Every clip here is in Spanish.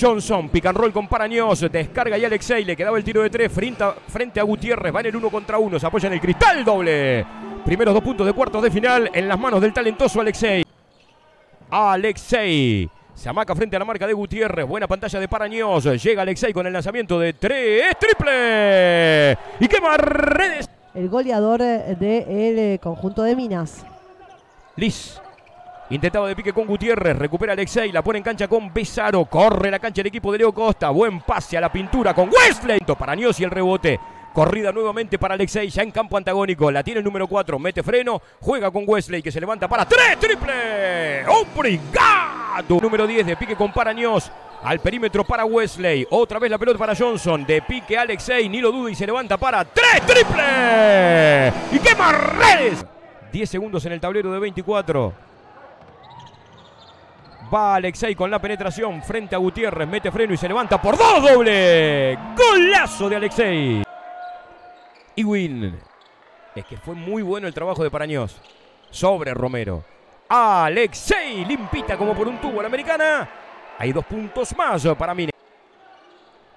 Johnson, pick and roll con Paraños, descarga y Alexei, le quedaba el tiro de tres frente a, frente a Gutiérrez, va en el uno contra uno, se apoya en el cristal doble. Primeros dos puntos de cuartos de final en las manos del talentoso Alexei. Alexei. Se amaca frente a la marca de Gutiérrez. Buena pantalla de Paraños. Llega Alexei con el lanzamiento de tres. ¡Triple! Y quema redes. El goleador del eh, conjunto de Minas. Liz. Intentaba de pique con Gutiérrez. Recupera Alexei. La pone en cancha con Besaro. Corre la cancha el equipo de Leo Costa. Buen pase a la pintura con Wesley. Paraños y el rebote. Corrida nuevamente para Alexei, ya en campo antagónico. La tiene el número 4, mete freno, juega con Wesley que se levanta para 3, triple. ¡Obrigado! Número 10 de pique con Paraños. Al perímetro para Wesley. Otra vez la pelota para Johnson. De pique Alexei, ni lo duda y se levanta para 3, triple. ¡Y qué más redes! 10 segundos en el tablero de 24. Va Alexei con la penetración frente a Gutiérrez, mete freno y se levanta por dos doble. Golazo de Alexei. Win. Es que fue muy bueno el trabajo de Paraños. Sobre Romero. Alexei limpita como por un tubo la americana. Hay dos puntos más para Mine.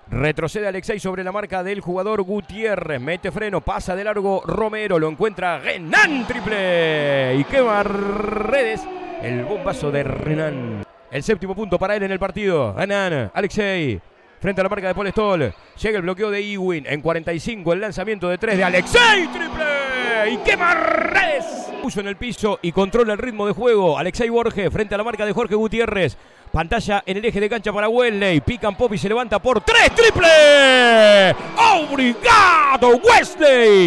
Retrocede Alexei sobre la marca del jugador Gutiérrez. Mete freno, pasa de largo Romero. Lo encuentra Renan triple. Y quema redes. El bombazo de Renan. El séptimo punto para él en el partido. Renan, Alexei frente a la marca de Paul Stoll. Llega el bloqueo de Ewin en 45. El lanzamiento de 3 de Alexei. Triple. Y quema redes. Puso en el piso y controla el ritmo de juego. Alexei Borges frente a la marca de Jorge Gutiérrez. Pantalla en el eje de cancha para Wesley. Pican Pop y se levanta por 3. Triple. ¡Obrigado, Wesley!